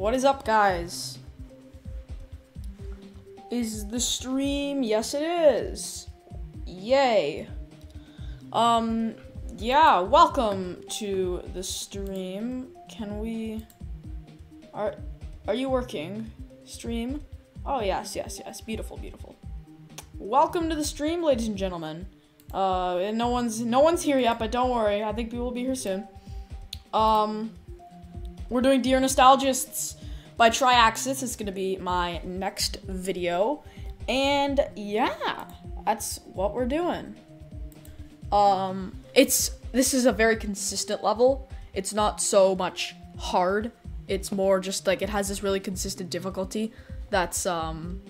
What is up, guys? Is the stream? Yes, it is. Yay. Um, yeah, welcome to the stream. Can we... Are, are you working? Stream? Oh, yes, yes, yes. Beautiful, beautiful. Welcome to the stream, ladies and gentlemen. Uh, and no one's, no one's here yet, but don't worry. I think we will be here soon. Um, we're doing Dear Nostalgists by Triaxis. It's gonna be my next video. And yeah, that's what we're doing. Um, it's, this is a very consistent level. It's not so much hard. It's more just like, it has this really consistent difficulty that's, um,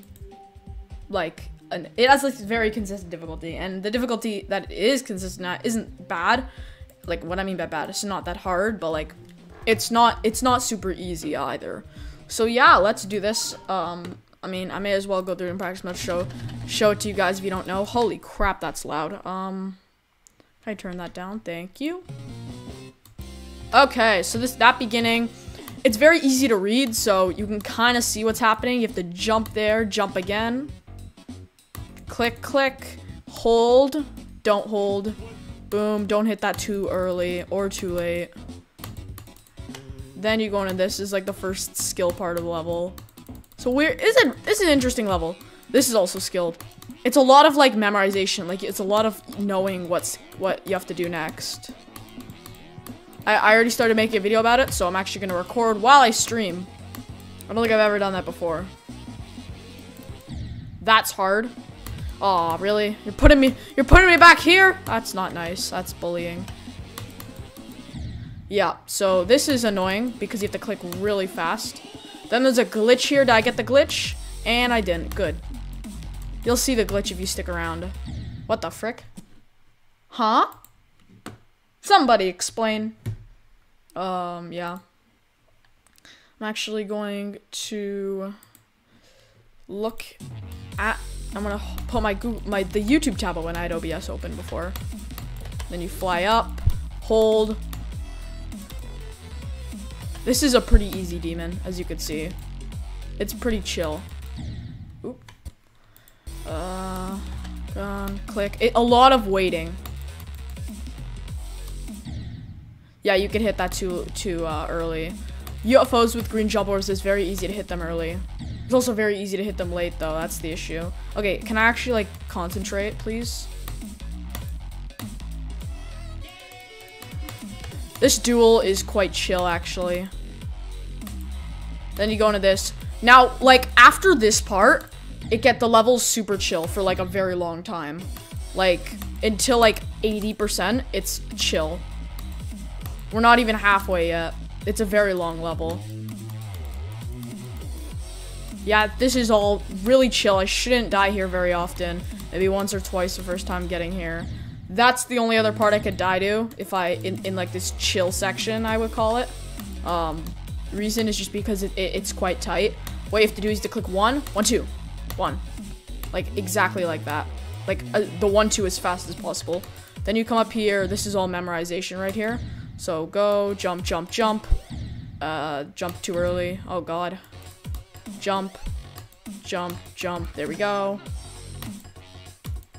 like, an, it has like very consistent difficulty. And the difficulty that is consistent at isn't bad. Like, what I mean by bad, it's not that hard, but like, it's not it's not super easy either. So yeah, let's do this. Um, I mean, I may as well go through and practice mode show show it to you guys if you don't know. Holy crap, that's loud. Um, I turn that down? Thank you. Okay, so this that beginning, it's very easy to read, so you can kind of see what's happening. You have to jump there, jump again. Click, click, hold, don't hold. Boom, don't hit that too early or too late. Then you go into this is like the first skill part of the level. So where is it? This is an interesting level. This is also skilled. It's a lot of like memorization. Like it's a lot of knowing what's what you have to do next. I, I already started making a video about it, so I'm actually gonna record while I stream. I don't think I've ever done that before. That's hard. Aw, really? You're putting me you're putting me back here? That's not nice. That's bullying. Yeah, so this is annoying because you have to click really fast. Then there's a glitch here. Did I get the glitch? And I didn't. Good. You'll see the glitch if you stick around. What the frick? Huh? Somebody explain. Um, yeah. I'm actually going to look at I'm gonna put my Google, my the YouTube tab when I had OBS open before. Then you fly up, hold. This is a pretty easy demon, as you can see. It's pretty chill. Oop. Uh, um, click. It, a lot of waiting. Yeah, you can hit that too too uh, early. UFOs with green jumpers is very easy to hit them early. It's also very easy to hit them late, though. That's the issue. Okay, can I actually, like, concentrate, please? This duel is quite chill, actually. Then you go into this. Now, like, after this part, it get the levels super chill for, like, a very long time. Like, until, like, 80%, it's chill. We're not even halfway yet. It's a very long level. Yeah, this is all really chill. I shouldn't die here very often. Maybe once or twice the first time getting here. That's the only other part I could die to if I, in, in like this chill section, I would call it. Um, reason is just because it, it, it's quite tight. What you have to do is to click one, one, two, one. Like exactly like that. Like uh, the one, two as fast as possible. Then you come up here. This is all memorization right here. So go, jump, jump, jump. Uh, jump too early. Oh god. Jump, jump, jump. There we go.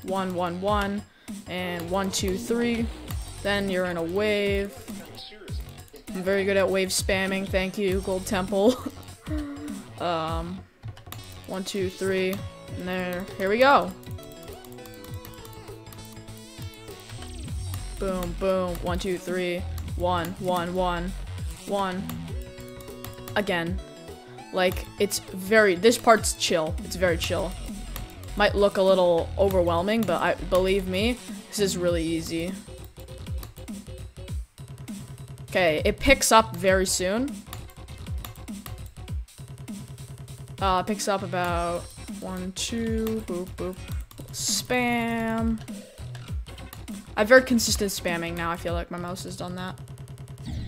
One, one, one. And one, two, three. Then you're in a wave. I'm very good at wave spamming. Thank you, Gold Temple. um, one, two, three. And there. Here we go. Boom, boom. One, two, three. One, one, one. One. Again. Like, it's very, this part's chill. It's very chill. Might look a little overwhelming, but I believe me, this is really easy. Okay, it picks up very soon. Uh, picks up about one, two, boop, boop. Spam. I have very consistent spamming now. I feel like my mouse has done that.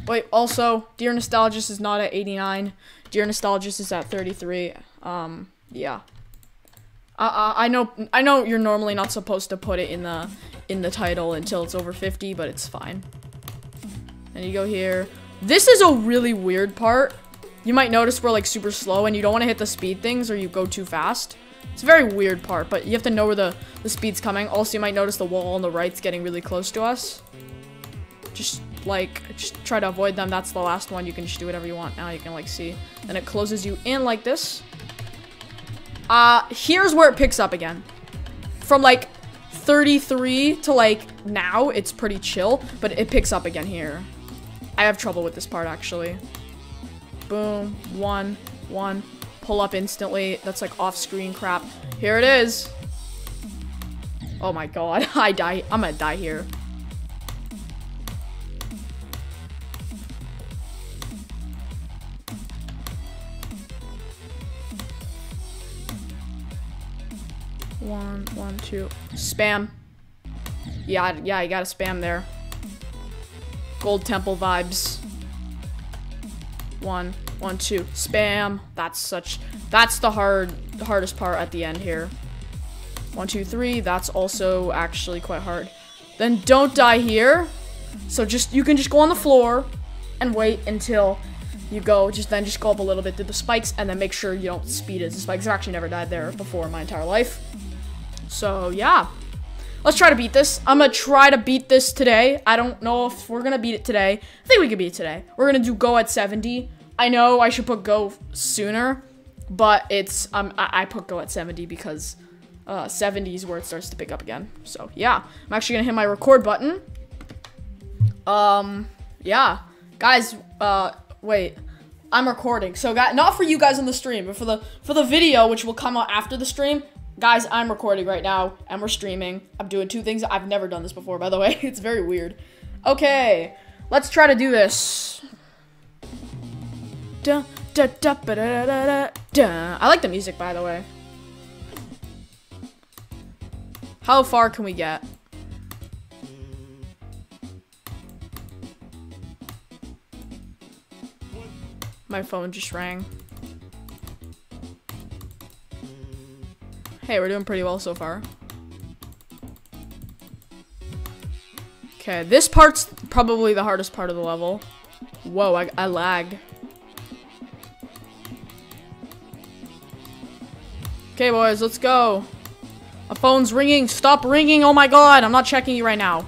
Wait, also, Dear Nostalgist is not at 89. Dear Nostalgist is at 33. Um, yeah. Uh, I know, I know you're normally not supposed to put it in the, in the title until it's over 50, but it's fine. And you go here. This is a really weird part. you might notice we're like super slow and you don't want to hit the speed things or you go too fast. It's a very weird part, but you have to know where the, the speed's coming. Also, you might notice the wall on the right's getting really close to us. Just, like, just try to avoid them. That's the last one. You can just do whatever you want now. You can, like, see. Then it closes you in like this. Uh, here's where it picks up again. From, like, 33 to, like, now, it's pretty chill. But it picks up again here. I have trouble with this part, actually. Boom. One. One pull up instantly. That's like off-screen crap. Here it is. Oh my god, I die. I'm gonna die here. One, one, two. Spam. Yeah, yeah, you gotta spam there. Gold Temple vibes. One, one, two. Spam. That's such... That's the hard, the hardest part at the end here. One, two, three. That's also actually quite hard. Then don't die here. So just, you can just go on the floor and wait until you go. Just then just go up a little bit through the spikes and then make sure you don't speed into the spikes. I've actually never died there before in my entire life. So yeah. Let's try to beat this. I'm gonna try to beat this today. I don't know if we're gonna beat it today. I think we could beat it today. We're gonna do go at 70. I know I should put go sooner, but it's um I, I put go at 70 because uh 70 is where it starts to pick up again. So yeah, I'm actually gonna hit my record button. Um yeah, guys. Uh wait, I'm recording. So guys, not for you guys on the stream, but for the for the video, which will come out after the stream. Guys, I'm recording right now and we're streaming. I'm doing two things. I've never done this before, by the way. it's very weird. Okay, let's try to do this. I like the music, by the way. How far can we get? My phone just rang. Hey, we're doing pretty well so far. Okay, this part's probably the hardest part of the level. Whoa, I, I lagged. Okay, boys, let's go. A phone's ringing. Stop ringing. Oh my god, I'm not checking you right now.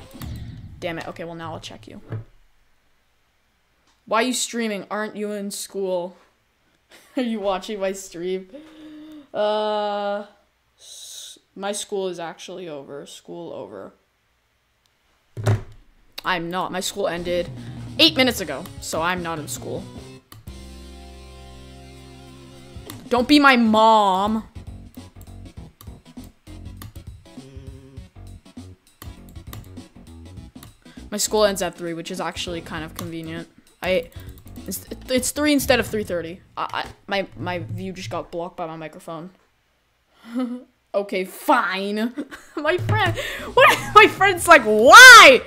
Damn it. Okay, well, now I'll check you. Why are you streaming? Aren't you in school? are you watching my stream? Uh, my school is actually over. School over. I'm not. My school ended eight minutes ago, so I'm not in school. Don't be my mom. My school ends at 3, which is actually kind of convenient. I It's, it's 3 instead of 3.30. I, I, my, my view just got blocked by my microphone. okay, fine. my friend, what? My friend's like, why?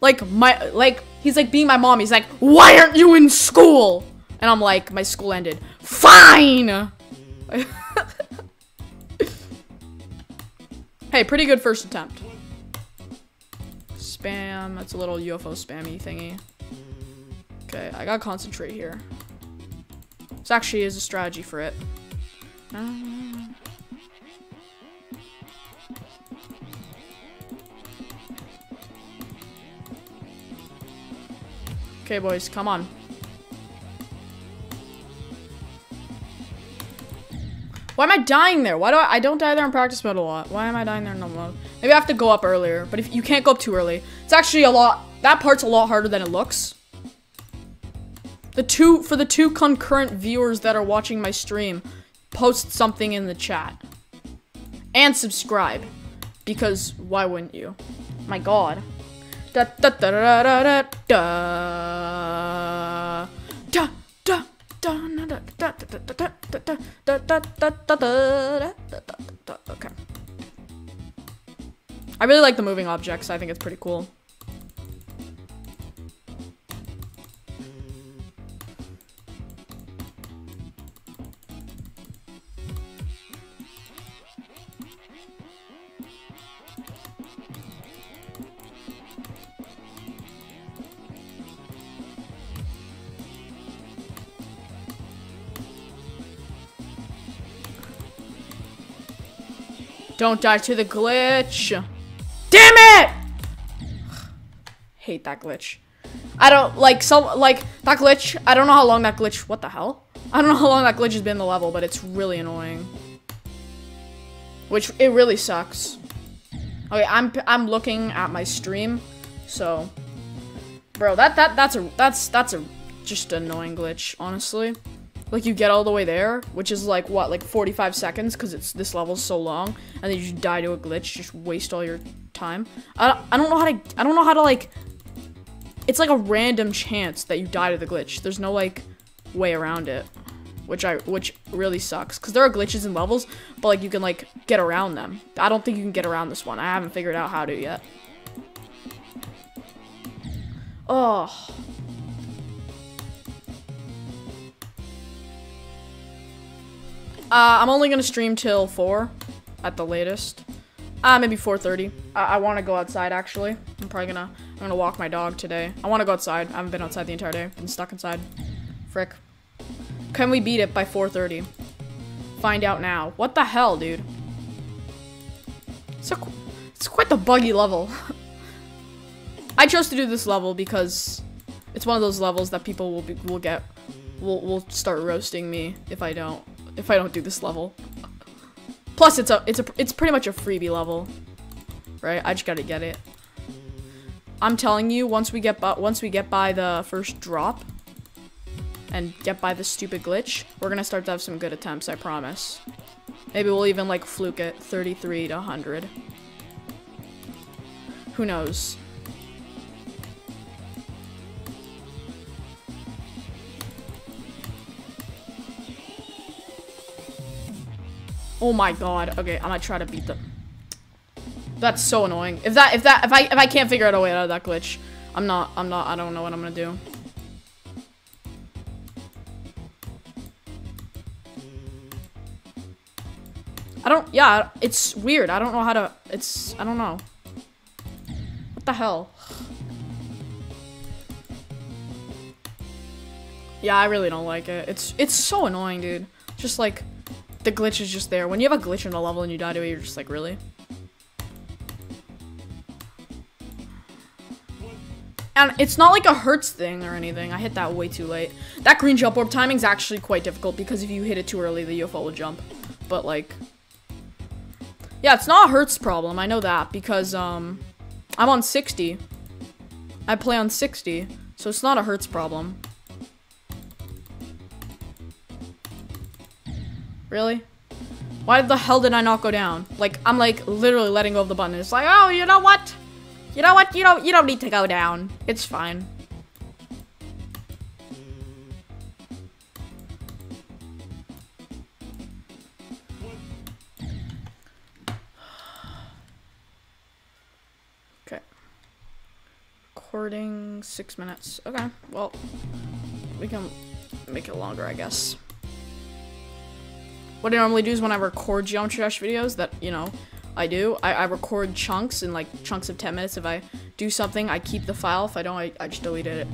Like, my, like, he's like being my mom. He's like, why aren't you in school? And I'm like, my school ended. Fine! hey, pretty good first attempt spam. That's a little UFO spammy thingy. Okay, I gotta concentrate here. This actually is a strategy for it. Okay, boys, come on. Why am I dying there? Why do I, I don't die there in practice mode a lot? Why am I dying there in normal mode? Maybe I have to go up earlier, but if you can't go up too early. It's actually a lot, that part's a lot harder than it looks. The two, for the two concurrent viewers that are watching my stream, post something in the chat. And subscribe. Because why wouldn't you? My god. Da da da da da da da da da Okay. I really like the moving objects. I think it's pretty cool. Don't die to the glitch. Damn it! Hate that glitch. I don't like some like that glitch. I don't know how long that glitch. What the hell? I don't know how long that glitch has been in the level, but it's really annoying. Which it really sucks. Okay, I'm I'm looking at my stream, so, bro, that that that's a that's that's a just annoying glitch, honestly. Like you get all the way there, which is like what, like 45 seconds, because it's this level's so long, and then you just die to a glitch, just waste all your time. I I don't know how to I don't know how to like. It's like a random chance that you die to the glitch. There's no like way around it which I which really sucks because there are glitches in levels, but like you can like get around them. I don't think you can get around this one. I haven't figured out how to yet. Oh. Uh, I'm only gonna stream till 4 at the latest. Uh, maybe 4.30. I, I want to go outside, actually. I'm probably gonna, I'm gonna walk my dog today. I want to go outside. I haven't been outside the entire day. Been stuck inside. Frick. Can we beat it by 4.30? Find out now. What the hell, dude? It's, a, it's quite the buggy level. I chose to do this level because it's one of those levels that people will be, will get will will start roasting me if I don't if I don't do this level. Plus, it's a it's a it's pretty much a freebie level, right? I just gotta get it. I'm telling you, once we get by, once we get by the first drop, and get by the stupid glitch, we're gonna start to have some good attempts, I promise. Maybe we'll even like fluke it 33 to 100. Who knows? Oh my god. Okay, I'm gonna try to beat them. That's so annoying. If that if that if I if I can't figure out a way out of that glitch, I'm not I'm not I don't know what I'm gonna do. I don't, yeah, it's weird. I don't know how to, it's, I don't know. What the hell? Yeah, I really don't like it. It's, it's so annoying, dude. Just like, the glitch is just there. When you have a glitch in a level and you die to it, you're just like, really? And it's not like a Hertz thing or anything. I hit that way too late. That green jump orb timing is actually quite difficult because if you hit it too early, the UFO will jump. But like, yeah, it's not a Hertz problem. I know that because um, I'm on 60. I play on 60, so it's not a Hertz problem. Really? Why the hell did I not go down? Like, I'm like literally letting go of the button. It's like, oh, you know what? You know what? You don't, you don't need to go down. It's fine. Okay. Recording six minutes. Okay, well, we can make it longer, I guess. What I normally do is when I record Geometry Dash videos that, you know, I do, I, I record chunks in like chunks of 10 minutes. If I do something, I keep the file. If I don't, I, I just deleted it.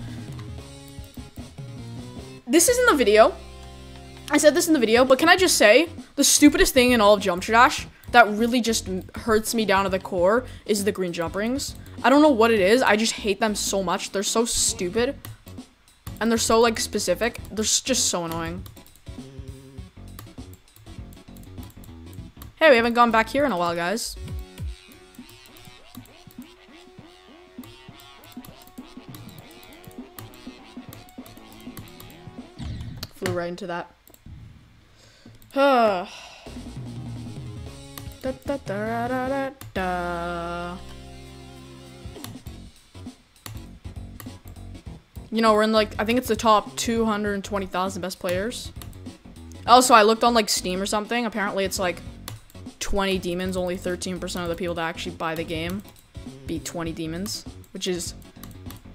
This isn't the video. I said this in the video, but can I just say, the stupidest thing in all of Geometry Dash that really just hurts me down to the core is the green jump rings. I don't know what it is. I just hate them so much. They're so stupid. And they're so, like, specific. They're just so annoying. Hey, we haven't gone back here in a while, guys. Flew right into that. Huh. da, da, da, da, da, da. You know, we're in like, I think it's the top 220,000 best players. Also, I looked on like Steam or something. Apparently it's like 20 demons, only 13% of the people that actually buy the game beat 20 demons, which is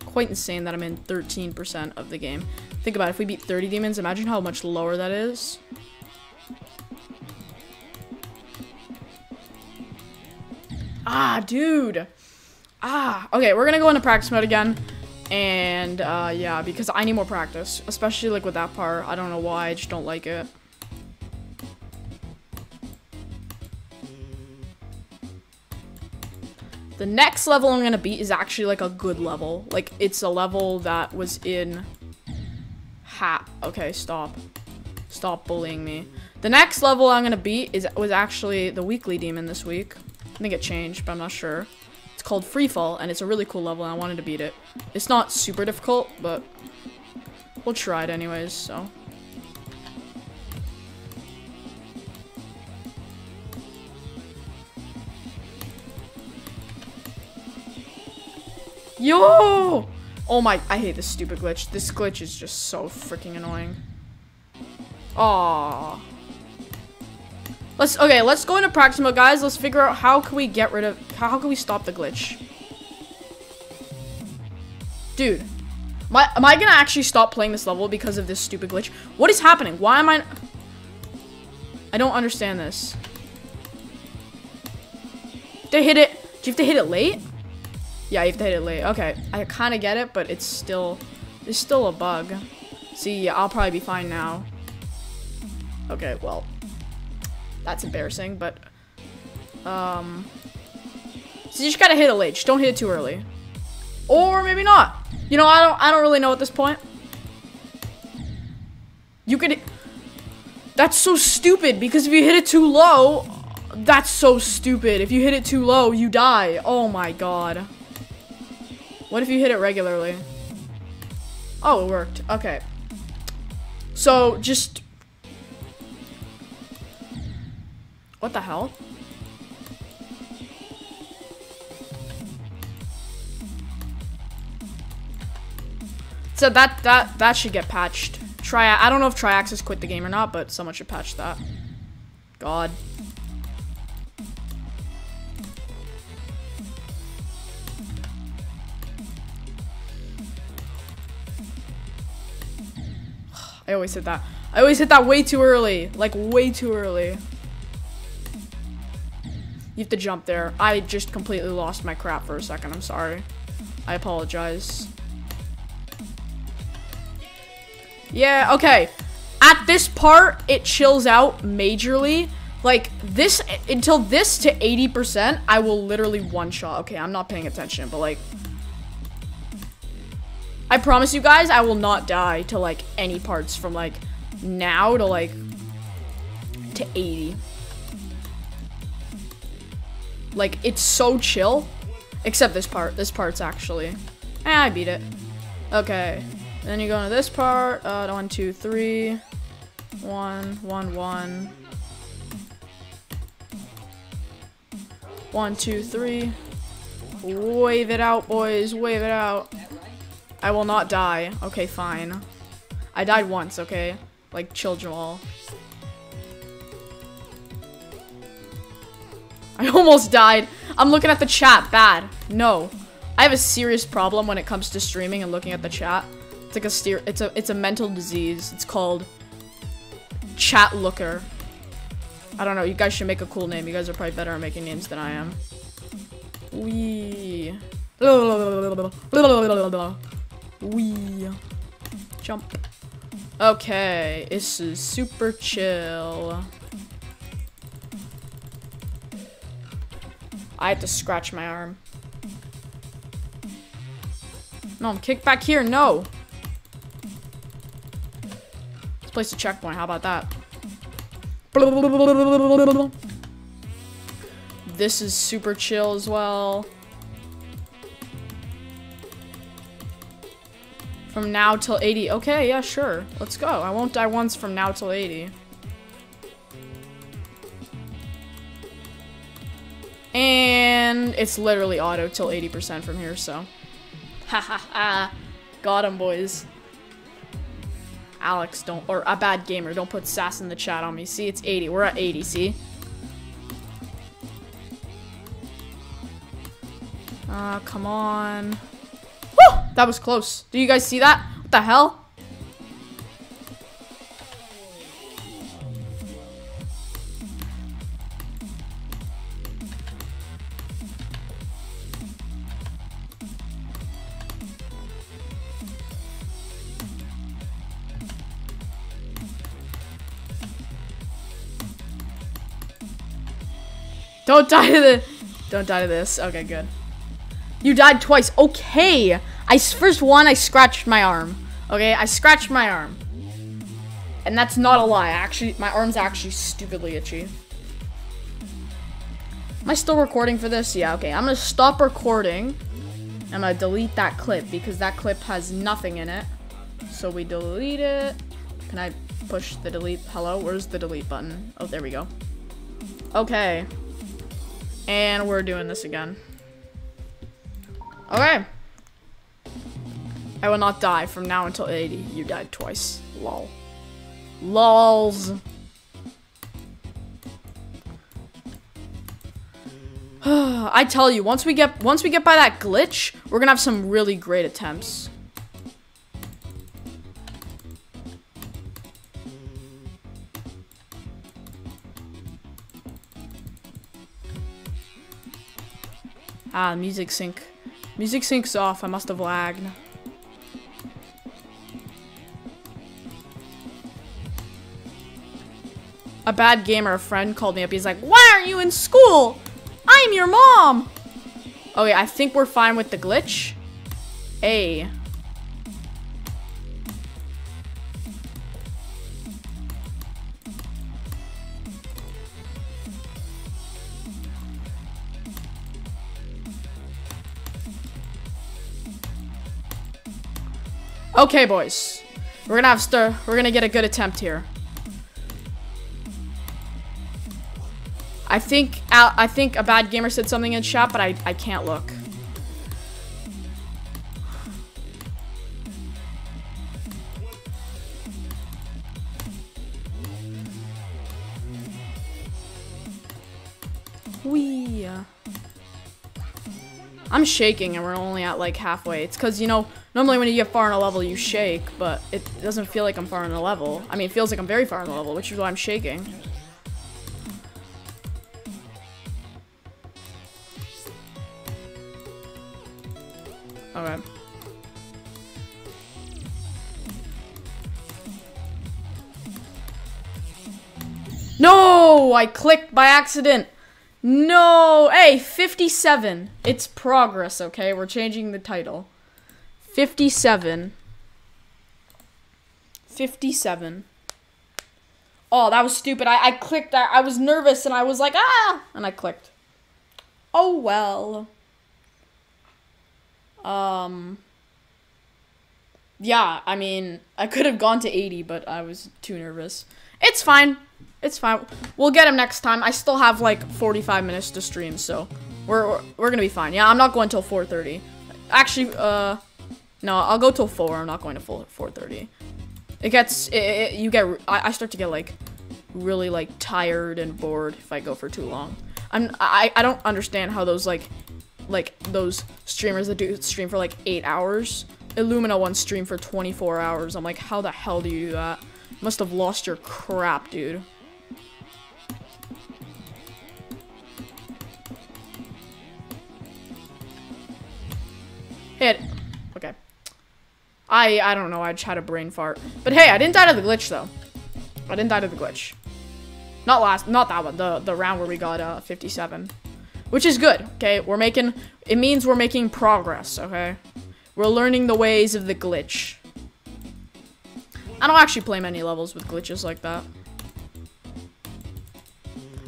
quite insane that I'm in 13% of the game. Think about it, if we beat 30 demons, imagine how much lower that is. Ah, dude. Ah, okay, we're gonna go into practice mode again. And, uh, yeah, because I need more practice. Especially, like, with that part. I don't know why, I just don't like it. The next level I'm gonna beat is actually like a good level. Like it's a level that was in Ha Okay, stop. Stop bullying me. The next level I'm gonna beat is was actually the weekly demon this week. I think it changed, but I'm not sure. It's called Freefall, and it's a really cool level, and I wanted to beat it. It's not super difficult, but we'll try it anyways, so. Yo! Oh my, I hate this stupid glitch. This glitch is just so freaking annoying. Aww. Let's, okay, let's go into mode, guys. Let's figure out how can we get rid of, how can we stop the glitch? Dude. Am I, am I gonna actually stop playing this level because of this stupid glitch? What is happening? Why am I... I don't understand this. To hit it... Do you have to hit it late? Yeah, you have to hit it late. Okay, I kind of get it, but it's still... it's still a bug. See, I'll probably be fine now. Okay, well... That's embarrassing, but... Um... So you just gotta hit it late. Just don't hit it too early. Or maybe not. You know, I don't I don't really know at this point. You could That's so stupid because if you hit it too low, that's so stupid. If you hit it too low, you die. Oh my god. What if you hit it regularly? Oh, it worked. Okay. So, just What the hell? So that that that should get patched. Try I don't know if Triaxis quit the game or not, but someone should patch that. God. I always hit that. I always hit that way too early. Like, way too early. You have to jump there. I just completely lost my crap for a second. I'm sorry. I apologize. Yeah, okay. At this part, it chills out majorly. Like, this, until this to 80%, I will literally one-shot. Okay, I'm not paying attention, but like... I promise you guys, I will not die to like any parts from like now to like to 80. Like, it's so chill. Except this part. This part's actually... Eh, I beat it. Okay. Then you go into this part. Uh, one, two, three. One, one, one. One, two, three. Wave it out, boys. Wave it out. I will not die. Okay, fine. I died once, okay? Like, chill, Joel. I almost died. I'm looking at the chat. Bad. No. I have a serious problem when it comes to streaming and looking at the chat. It's like a steer. It's a it's a mental disease. It's called chat looker. I don't know. You guys should make a cool name. You guys are probably better at making names than I am. Wee. Wee. Jump. Okay. This is super chill. I have to scratch my arm. No, I'm kicked back here. No. Let's place a checkpoint. How about that? This is super chill as well. From now till 80. Okay, yeah, sure. Let's go. I won't die once from now till 80. And it's literally auto till 80% from here, so. Ha ha ha. Got him, boys. Alex, don't, or a bad gamer, don't put sass in the chat on me. See, it's 80. We're at 80, see? Uh, come on. That was close. Do you guys see that? What the hell? Don't die to the- Don't die to this. Okay, good. You died twice. Okay. I first one I scratched my arm. Okay, I scratched my arm. And that's not a lie. Actually, my arm's actually stupidly itchy. Am I still recording for this? Yeah, okay. I'm gonna stop recording. I'm gonna delete that clip because that clip has nothing in it. So we delete it. Can I push the delete? Hello? Where's the delete button? Oh, there we go. Okay. And we're doing this again. Okay. I will not die from now until 80. You died twice. Lol. Lols. I tell you, once we get once we get by that glitch, we're gonna have some really great attempts. Ah, music sync. Music sync's off. I must have lagged. A bad gamer friend called me up. He's like, Why aren't you in school? I'm your mom! Okay, I think we're fine with the glitch. A. Okay, boys. We're gonna have stir. We're gonna get a good attempt here. I think I think a bad gamer said something in chat, but I I can't look. Wee. I'm shaking and we're only at like halfway. It's because, you know, normally when you get far in a level, you shake, but it doesn't feel like I'm far in the level. I mean, it feels like I'm very far in the level, which is why I'm shaking. No! I clicked by accident. No! Hey, 57. It's progress, okay? We're changing the title. 57. 57. Oh, that was stupid. I, I clicked. I, I was nervous and I was like, ah! And I clicked. Oh, well. Um. Yeah, I mean, I could have gone to 80, but I was too nervous. It's fine. It's fine. We'll get him next time. I still have like 45 minutes to stream, so we're we're, gonna be fine. Yeah, I'm not going till 4:30. Actually, uh, no, I'll go till four. I'm not going to full 4:30. It gets it, it, you get I, I start to get like really like tired and bored if I go for too long. I'm I I don't understand how those like like those streamers that do stream for like eight hours. Illumina one stream for 24 hours. I'm like, how the hell do you do that? Must have lost your crap, dude. Hit. Okay. I I don't know. I just had a brain fart. But hey, I didn't die to the glitch though. I didn't die to the glitch. Not last. Not that one. The the round where we got uh 57, which is good. Okay, we're making. It means we're making progress. Okay, we're learning the ways of the glitch. I don't actually play many levels with glitches like that.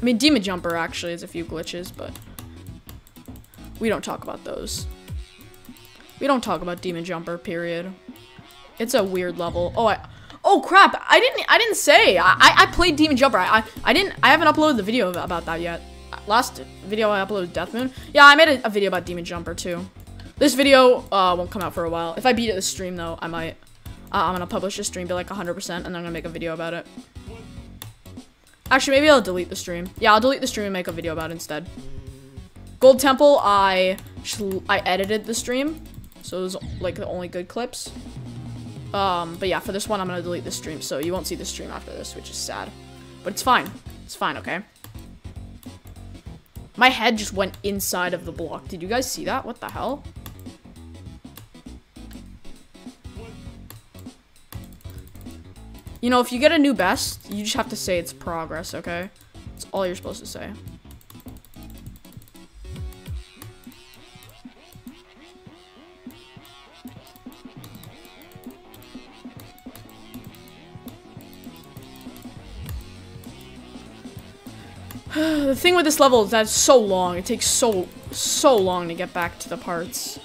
I mean, Demon Jumper actually has a few glitches, but we don't talk about those. We don't talk about Demon Jumper, period. It's a weird level. Oh, I... Oh, crap. I didn't I didn't say. I, I played Demon Jumper. I, I, I didn't... I haven't uploaded the video about that yet. Last video I uploaded Death Moon. Yeah, I made a, a video about Demon Jumper, too. This video uh, won't come out for a while. If I beat it this stream, though, I might. Uh, I'm gonna publish the stream, be like 100%, and then I'm gonna make a video about it. Actually, maybe I'll delete the stream. Yeah, I'll delete the stream and make a video about it instead. Gold Temple, I I edited the stream. So those like the only good clips. Um, but yeah, for this one, I'm gonna delete the stream, so you won't see the stream after this, which is sad. But it's fine. It's fine, okay? My head just went inside of the block. Did you guys see that? What the hell? You know, if you get a new best, you just have to say it's progress, okay? That's all you're supposed to say. the thing with this level is that it's so long. It takes so, so long to get back to the parts.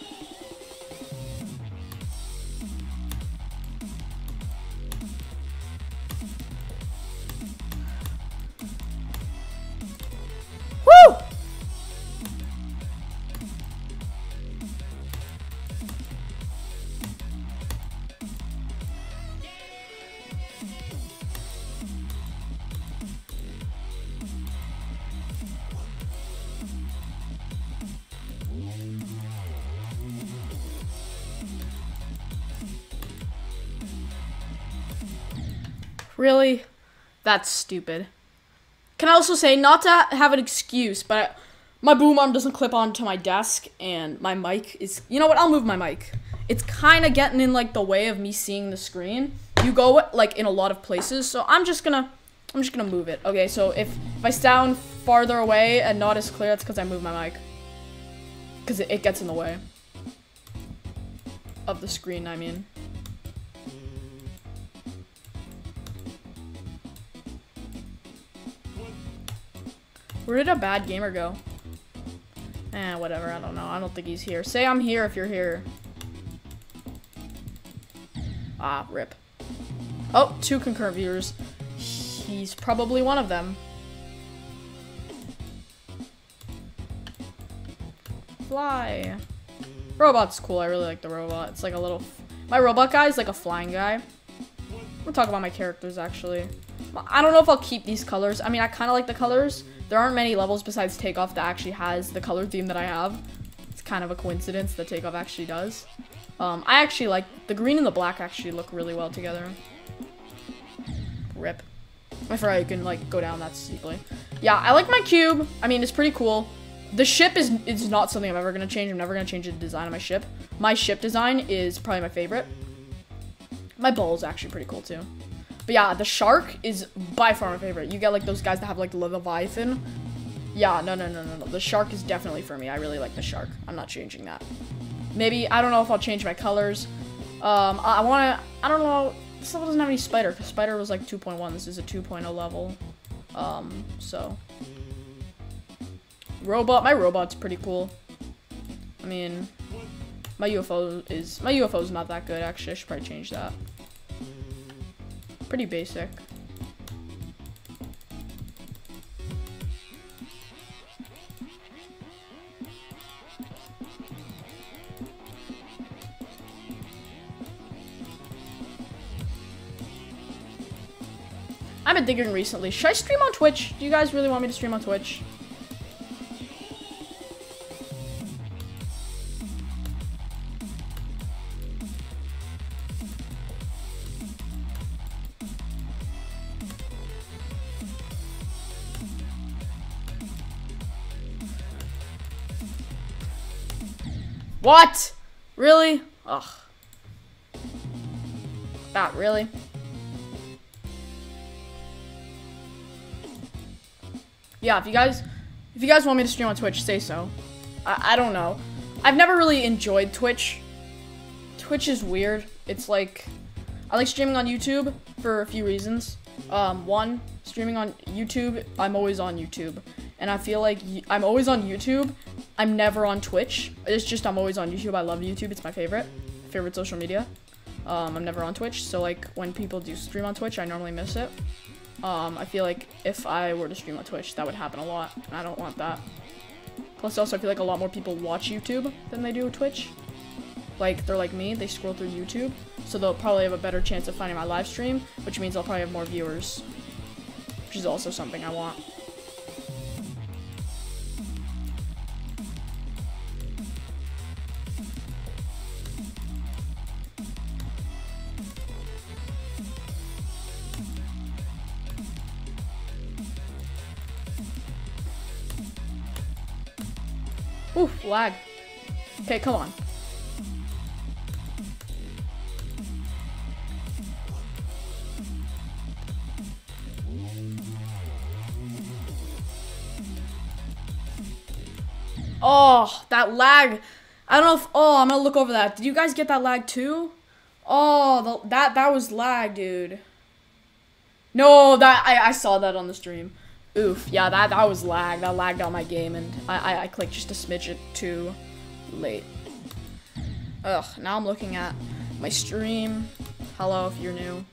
That's stupid. Can I also say, not to have an excuse, but my boom arm doesn't clip onto my desk, and my mic is. You know what? I'll move my mic. It's kind of getting in like the way of me seeing the screen. You go like in a lot of places, so I'm just gonna, I'm just gonna move it. Okay, so if if I sound farther away and not as clear, that's because I moved my mic. Because it, it gets in the way of the screen. I mean. Where did a bad gamer go? Eh, whatever, I don't know. I don't think he's here. Say I'm here if you're here. Ah, rip. Oh, two concurrent viewers. He's probably one of them. Fly. Robot's cool. I really like the robot. It's like a little... My robot guy is like a flying guy. We'll talk about my characters, actually. I don't know if I'll keep these colors. I mean, I kind of like the colors. There aren't many levels besides Takeoff that actually has the color theme that I have. It's kind of a coincidence that Takeoff actually does. Um, I actually like... The green and the black actually look really well together. Rip. I forgot you can, like, go down that steeply. Yeah, I like my cube. I mean, it's pretty cool. The ship is, is not something I'm ever going to change. I'm never going to change the design of my ship. My ship design is probably my favorite. My ball is actually pretty cool, too. But yeah, the shark is by far my favorite. You get, like, those guys that have, like, the Leviathan. Yeah, no, no, no, no, no. The shark is definitely for me. I really like the shark. I'm not changing that. Maybe, I don't know if I'll change my colors. Um, I, I want to, I don't know. This level doesn't have any spider, because spider was like 2.1. This is a 2.0 level. Um, so. Robot, my robot's pretty cool. I mean, my UFO is, my UFO is not that good, actually. I should probably change that. Pretty basic. I've been thinking recently, should I stream on Twitch? Do you guys really want me to stream on Twitch? What? Really? Ugh. That really? Yeah, if you guys, if you guys want me to stream on Twitch, say so. I, I don't know. I've never really enjoyed Twitch. Twitch is weird. It's like, I like streaming on YouTube for a few reasons. Um, one, streaming on YouTube, I'm always on YouTube. And I feel like I'm always on YouTube. I'm never on Twitch. It's just I'm always on YouTube. I love YouTube. It's my favorite, favorite social media. Um, I'm never on Twitch. So like when people do stream on Twitch, I normally miss it. Um, I feel like if I were to stream on Twitch, that would happen a lot, and I don't want that. Plus, also, I feel like a lot more people watch YouTube than they do Twitch. Like, they're like me, they scroll through YouTube, so they'll probably have a better chance of finding my live stream, which means I'll probably have more viewers, which is also something I want. Oof, lag. Okay, come on. Oh, that lag. I don't know if, oh, I'm gonna look over that. Did you guys get that lag too? Oh, the, that, that was lag, dude. No, that, I, I saw that on the stream. Oof, yeah, that, that was lag. That lagged on my game, and I, I, I clicked just a smidge it too late. Ugh, now I'm looking at my stream. Hello, if you're new.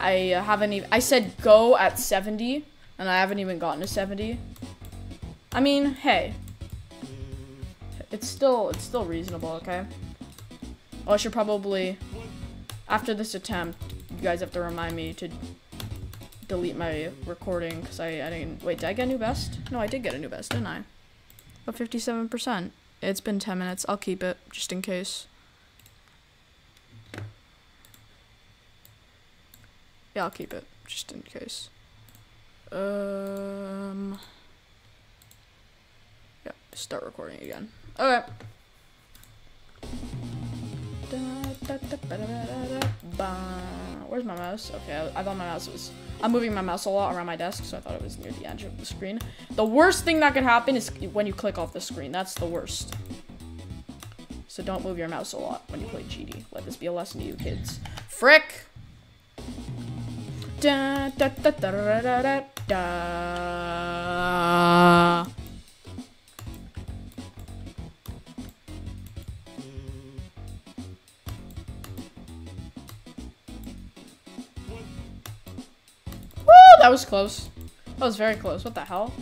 I haven't even, I said go at 70, and I haven't even gotten to 70. I mean, hey. It's still, it's still reasonable, okay? Oh, I should probably, after this attempt, you guys have to remind me to delete my recording because I, I didn't wait did I get a new best? No I did get a new best didn't I? But 57% it's been 10 minutes. I'll keep it just in case. Yeah I'll keep it just in case. Um yeah start recording again. Okay Where's my mouse? Okay, I, I, thought my mouse was... I'm moving my mouse a lot around my desk, so I thought it was near the edge of the screen. The worst thing that could happen is when you click off the screen. That's the worst. So don't move your mouse a lot when you play GD. Let this be a lesson to you kids. Frick! Da, da, da, da, da, da, da. That was close. That was very close. What the hell?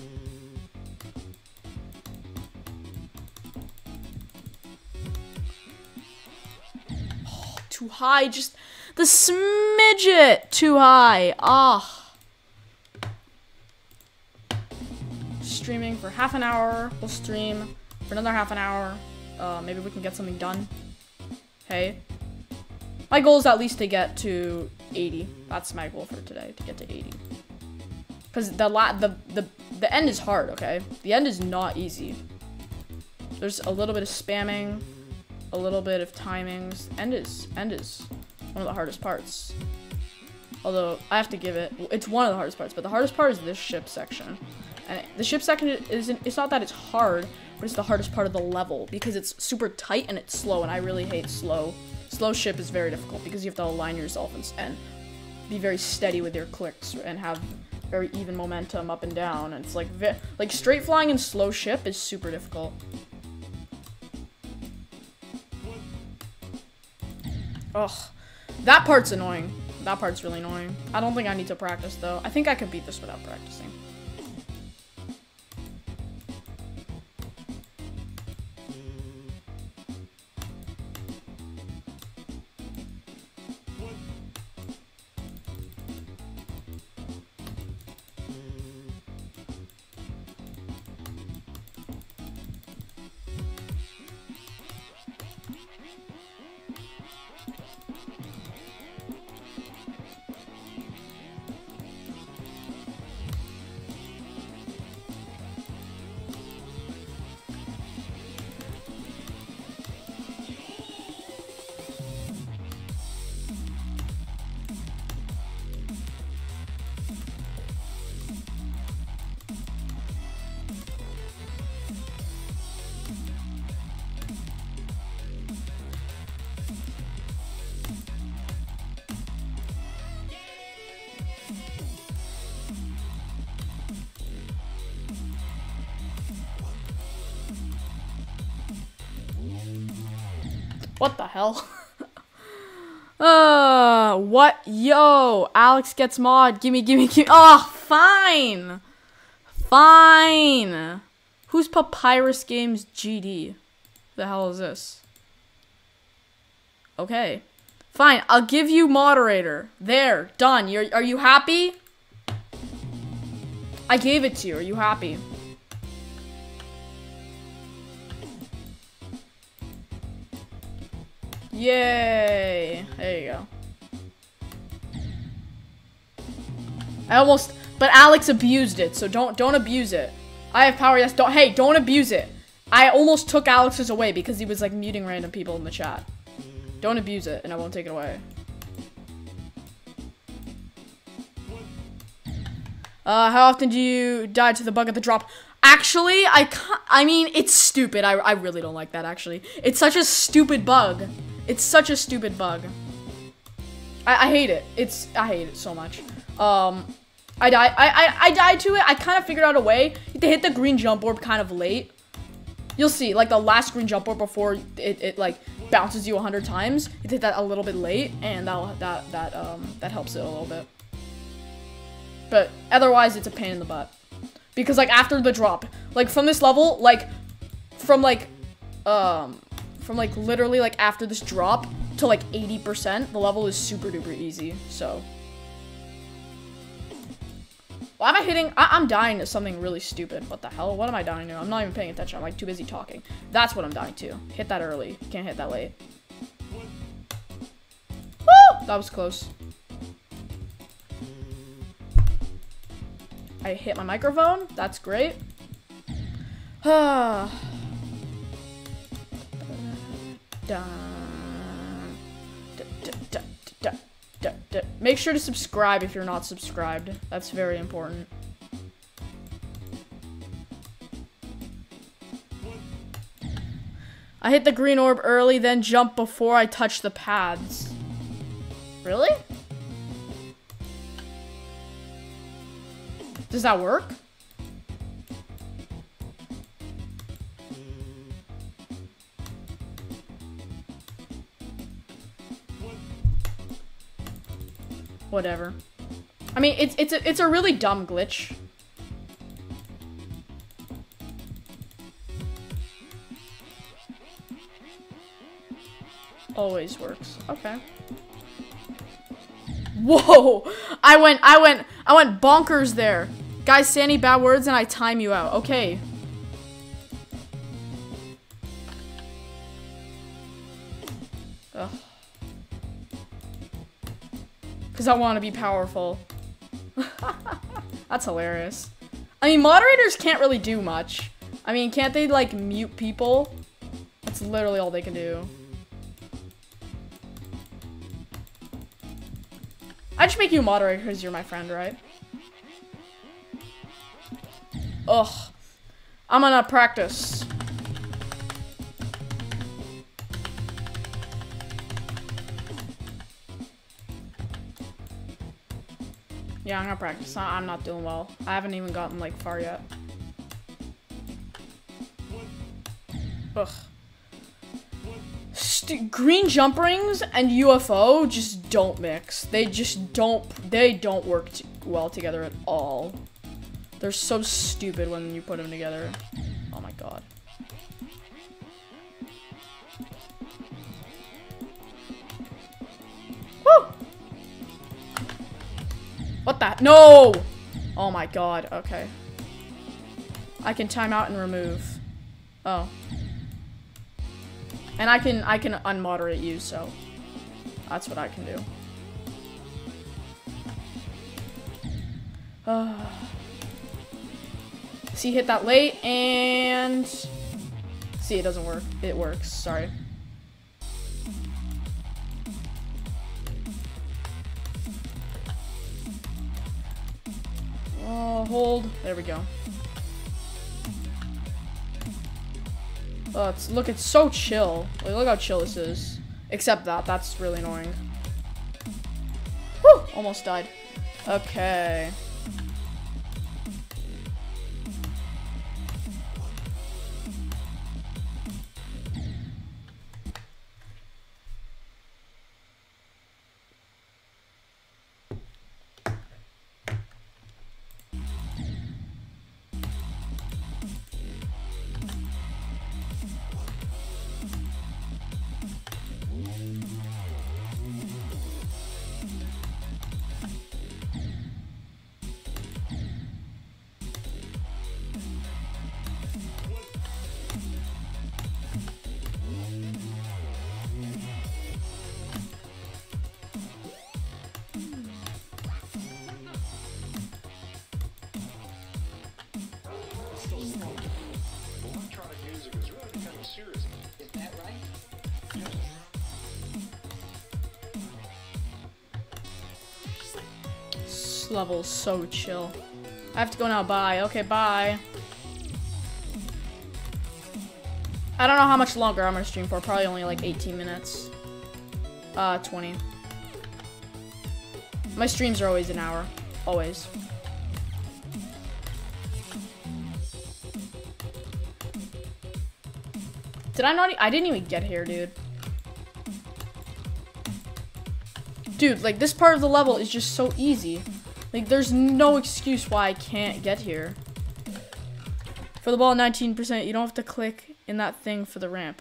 Oh, too high. Just the smidget too high. Ah. Oh. Streaming for half an hour. We'll stream for another half an hour. Uh, maybe we can get something done. Hey. My goal is at least to get to 80. That's my goal for today, to get to 80. Because the, the, the, the end is hard, okay? The end is not easy. There's a little bit of spamming, a little bit of timings. End is, end is one of the hardest parts. Although, I have to give it, it's one of the hardest parts, but the hardest part is this ship section. And the ship section isn't, it's not that it's hard, but it's the hardest part of the level because it's super tight and it's slow, and I really hate slow. Slow ship is very difficult because you have to align yourself and, and be very steady with your clicks and have very even momentum up and down. And it's like, like straight flying and slow ship is super difficult. Ugh, that part's annoying. That part's really annoying. I don't think I need to practice though. I think I could beat this without practicing. What the hell? uh, what? Yo, Alex gets mod. Gimme, gimme, gimme. Oh, fine. Fine. Who's Papyrus Games GD? The hell is this? Okay. Fine, I'll give you moderator. There, done. You're, are you happy? I gave it to you. Are you happy? Yay! There you go. I almost, but Alex abused it, so don't don't abuse it. I have power, yes. Don't hey, don't abuse it. I almost took Alex's away because he was like muting random people in the chat. Don't abuse it, and I won't take it away. Uh, how often do you die to the bug at the drop? Actually, I can't, I mean, it's stupid. I, I really don't like that, actually. It's such a stupid bug. It's such a stupid bug. I, I hate it. It's I hate it so much. Um, I die. I, I, I died to it. I kind of figured out a way to hit the green jump orb kind of late. You'll see, like the last green jump orb before it, it like bounces you a hundred times. You hit that a little bit late, and that that that um that helps it a little bit. But otherwise, it's a pain in the butt because like after the drop, like from this level, like from like um from like literally like after this drop to like 80%, the level is super duper easy. So. Why am I hitting? I am dying to something really stupid. What the hell? What am I dying to? I'm not even paying attention. I'm like too busy talking. That's what I'm dying to. Hit that early. Can't hit that late. Woo! That was close. I hit my microphone. That's great. Ah. Make sure to subscribe if you're not subscribed. That's very important. I hit the green orb early, then jump before I touch the pads. Really? Does that work? Whatever. I mean, it's it's a, it's a really dumb glitch. Always works. Okay. Whoa! I went, I went, I went bonkers there. Guys, say any bad words and I time you out. Okay. Because I want to be powerful. That's hilarious. I mean, moderators can't really do much. I mean, can't they, like, mute people? That's literally all they can do. I just make you a moderator because you're my friend, right? Ugh. I'm gonna practice. Yeah, I'm gonna practice. I'm not doing well. I haven't even gotten, like, far yet. Ugh. St green jump rings and UFO just don't mix. They just don't, they don't work well together at all. They're so stupid when you put them together. Oh my god. What the? No! Oh my god, okay. I can time out and remove. Oh. And I can, I can unmoderate you, so. That's what I can do. Uh. See, hit that late, and... See, it doesn't work. It works, sorry. Oh, hold. There we go. Oh, it's, look, it's so chill. Like, look how chill this is. Except that, that's really annoying. Whew, almost died. Okay. Level is so chill. I have to go now. Bye. Okay, bye. I don't know how much longer I'm gonna stream for. Probably only like 18 minutes. Uh, 20. My streams are always an hour. Always. Did I not? I didn't even get here, dude. Dude, like, this part of the level is just so easy. Like, there's no excuse why I can't get here. For the ball 19%, you don't have to click in that thing for the ramp.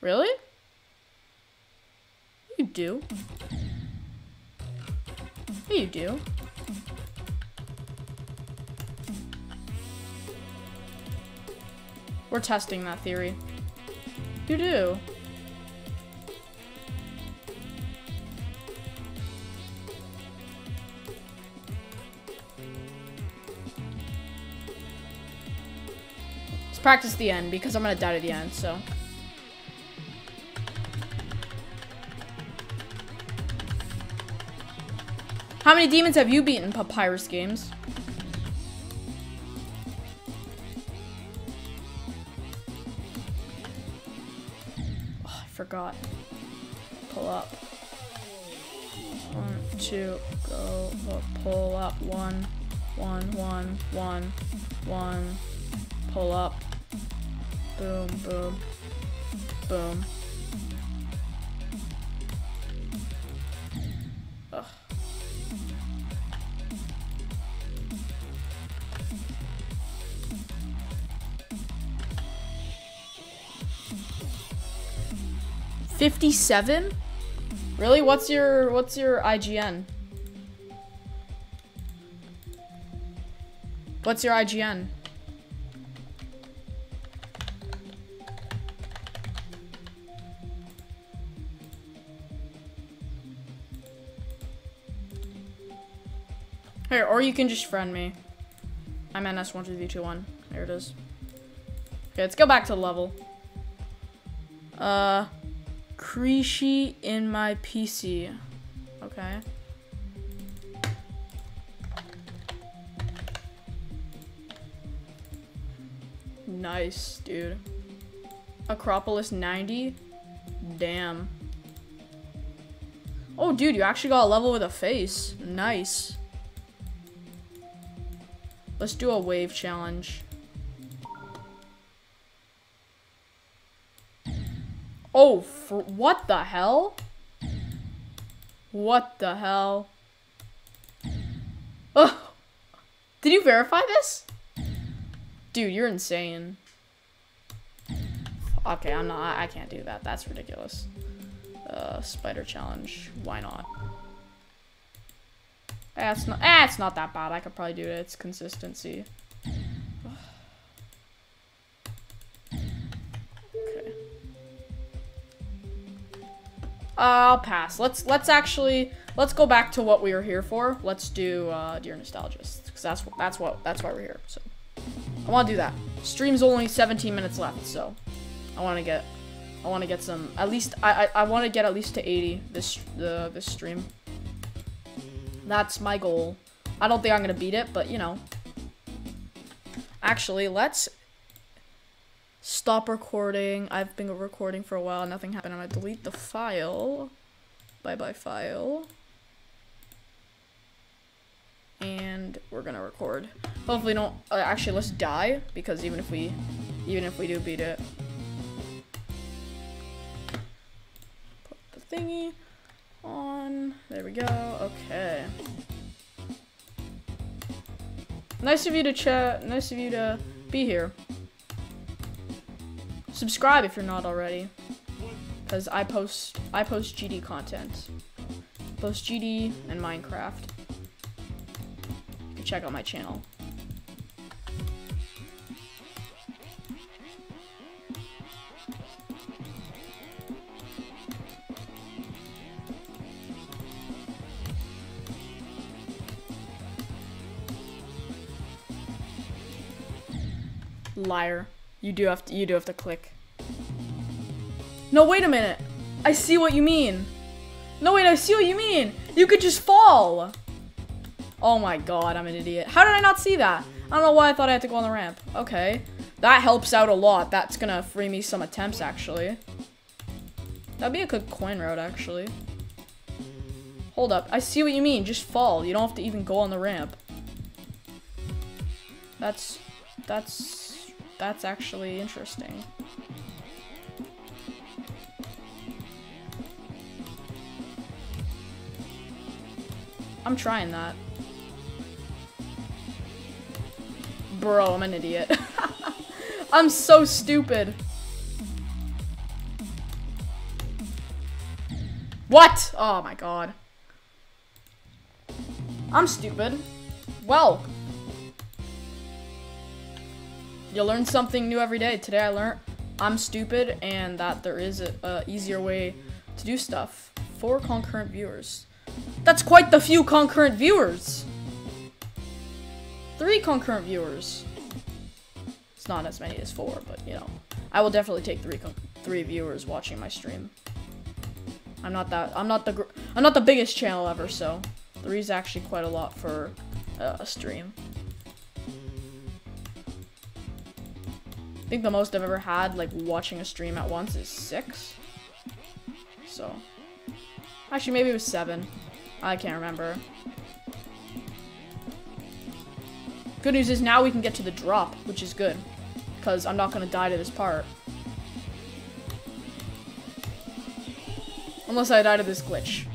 Really? You do. you do. We're testing that theory. You do. Let's practice the end because I'm gonna die at the end, so. How many demons have you beaten Papyrus games? Oh, I forgot. Pull up. One, two, go, pull up. One, one, one, one, one. Pull up. Boom, boom, boom. 57? Really? What's your what's your IGN? What's your IGN? Or you can just friend me. I'm NS12321. There it is. Okay, let's go back to level. Uh... Krishi in my PC. Okay. Nice, dude. Acropolis 90? Damn. Oh, dude, you actually got a level with a face. Nice. Let's do a wave challenge. Oh, what the hell? What the hell? Ugh. Did you verify this? Dude, you're insane. Okay, I'm not. I can't do that. That's ridiculous. Uh, spider challenge. Why not? It's not. Eh, it's not that bad. I could probably do it. It's consistency. Okay. I'll pass. Let's let's actually let's go back to what we were here for. Let's do uh, Dear Nostalgist because that's that's what that's why we're here. So I want to do that. Stream's only 17 minutes left, so I want to get I want to get some at least I I, I want to get at least to 80 this the this stream. That's my goal. I don't think I'm gonna beat it, but you know. Actually, let's stop recording. I've been recording for a while. Nothing happened. I'm going to delete the file. Bye-bye file. And we're going to record. Hopefully don't... Uh, actually, let's die. Because even if we... Even if we do beat it. Put the thingy on. There we go. Okay. Nice of you to chat. Nice of you to be here. Subscribe if you're not already. Because I post I post GD content. Post GD and Minecraft. You can check out my channel. Liar. You do have to you do have to click. No, wait a minute. I see what you mean. No, wait, I see what you mean. You could just fall. Oh my god, I'm an idiot. How did I not see that? I don't know why I thought I had to go on the ramp. Okay. That helps out a lot. That's gonna free me some attempts, actually. That'd be a good coin route, actually. Hold up. I see what you mean. Just fall. You don't have to even go on the ramp. That's... That's... That's actually interesting. I'm trying that. Bro, I'm an idiot. I'm so stupid. What? Oh my god. I'm stupid. Well. You learn something new every day. Today I learned I'm stupid and that there is a, easier way to do stuff. Four concurrent viewers. That's quite the few concurrent viewers. Three concurrent viewers. It's not as many as four, but you know. I will definitely take three three viewers watching my stream. I'm not that I'm not the I'm not the biggest channel ever, so three is actually quite a lot for uh, a stream. I think the most I've ever had like watching a stream at once is six. So actually maybe it was seven. I can't remember. Good news is now we can get to the drop, which is good. Because I'm not going to die to this part. Unless I die to this glitch.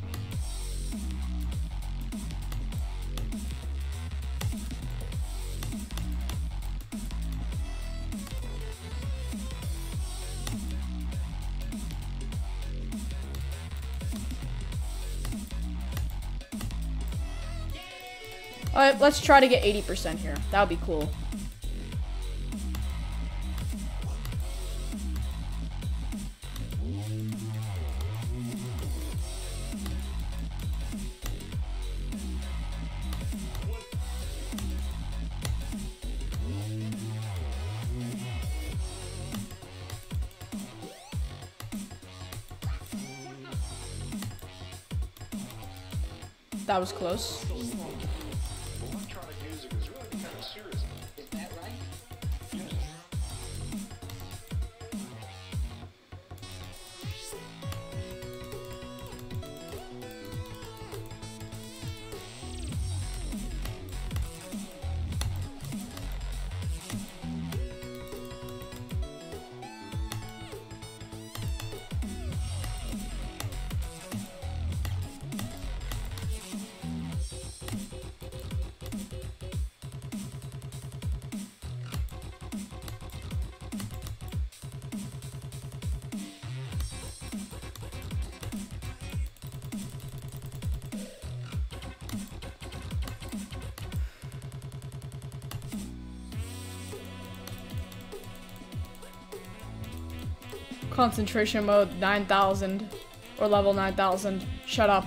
Alright, let's try to get 80% here. That would be cool. That was close. Concentration mode 9000 or level 9000. Shut up.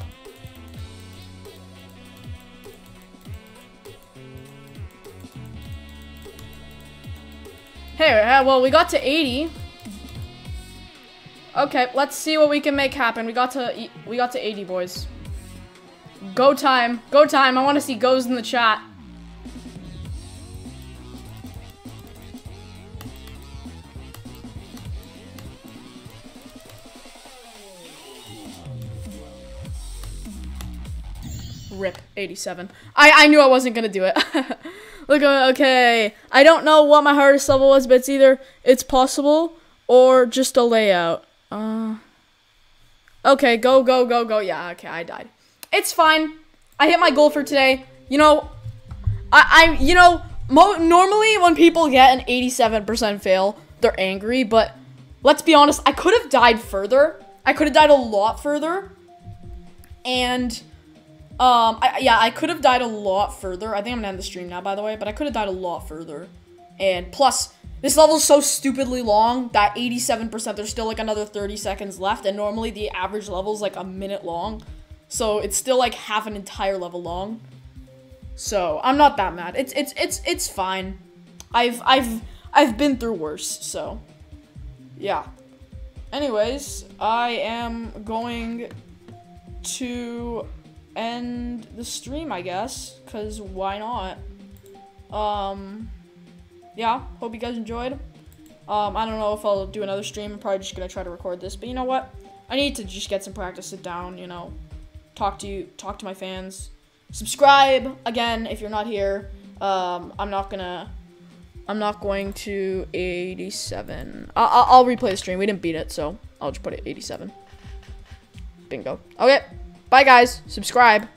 Hey, uh, well, we got to 80. Okay, let's see what we can make happen. We got to we got to 80, boys. Go time. Go time. I want to see goes in the chat. Rip, 87. I, I knew I wasn't gonna do it. Look, uh, okay. I don't know what my hardest level was, but it's either it's possible or just a layout. Uh. Okay, go, go, go, go. Yeah, okay, I died. It's fine. I hit my goal for today. You know, I, I you know, normally when people get an 87% fail, they're angry, but let's be honest, I could have died further. I could have died a lot further. And um, I, yeah, I could have died a lot further. I think I'm gonna end the stream now, by the way, but I could have died a lot further. And plus, this level is so stupidly long that 87%, there's still like another 30 seconds left, and normally the average level is like a minute long. So it's still like half an entire level long. So I'm not that mad. It's it's it's it's fine. I've I've I've been through worse, so yeah. Anyways, I am going to end the stream, I guess, because why not? Um, yeah, hope you guys enjoyed. Um, I don't know if I'll do another stream. I'm probably just going to try to record this, but you know what? I need to just get some practice, sit down, you know, talk to you, talk to my fans. Subscribe, again, if you're not here. Um, I'm not going to... I'm not going to 87. I I'll replay the stream. We didn't beat it, so I'll just put it 87. Bingo. Okay. Bye, guys. Subscribe.